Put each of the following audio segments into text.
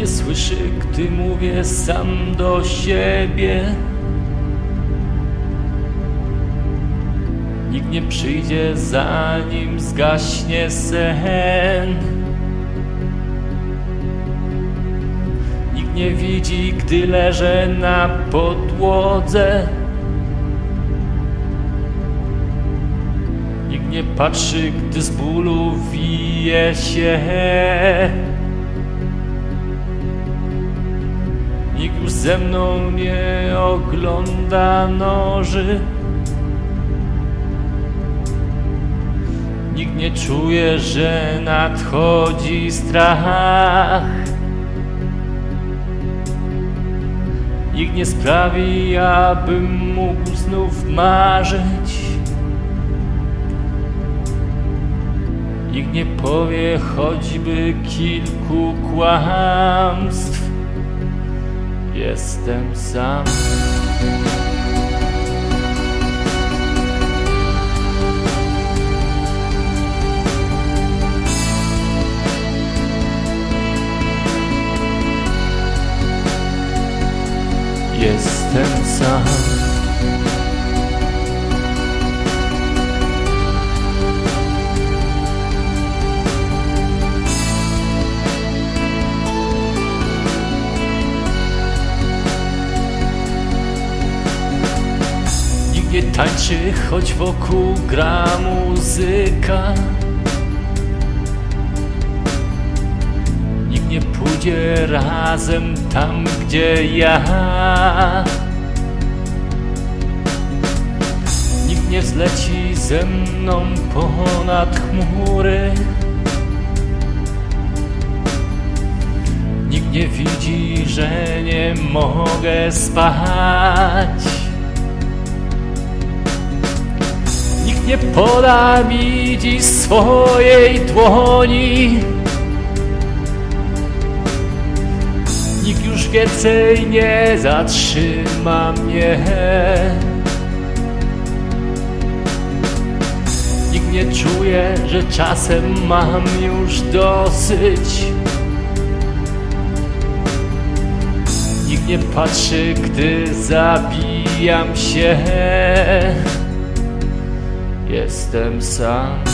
nie słyszy, gdy mówię sam do siebie. Nikt nie przyjdzie, zanim zgaśnie sen. Nikt nie widzi, gdy leżę na podłodze. Nikt nie patrzy, gdy z bólu wije się. Ze mną nie ogląda noży. Nikt nie czuje, że nadchodzi strach. Nikt nie sprawi, abym mógł znów marzyć. Nikt nie powie choćby kilku kłamstw. Jestem sam. Jestem sam. Tańczy, choć wokół gra muzyka. Nikt nie pójdzie razem tam, gdzie ja. Nikt nie zleci ze mną ponad chmury. Nikt nie widzi, że nie mogę spać. Nie poda mi dziś swojej dłoni. Nikt już więcej nie zatrzyma mnie. Nikt nie czuje, że czasem mam już dosyć. Nikt nie patrzy, gdy zabijam się. Jestem sam.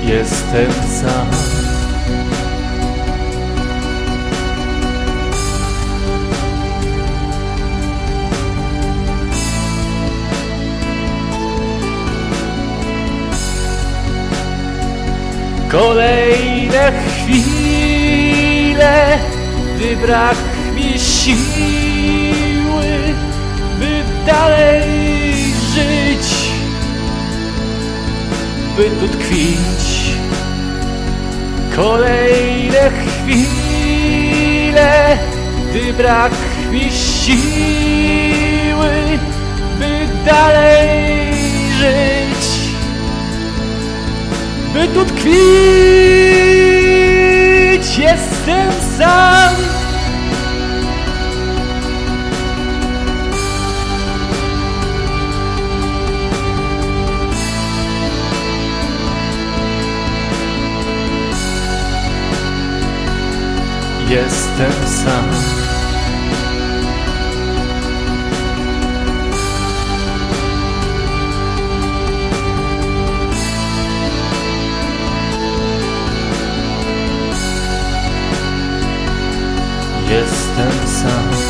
Jestem sam. Kolejne chwile, gdy brak mi siły, by dalej żyć, by tu tkwić. Kolejne chwile, gdy brak mi siły, by dalej żyć by tu tkwić. Jestem sam. Jestem sam. Jestem sam.